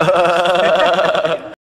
uh,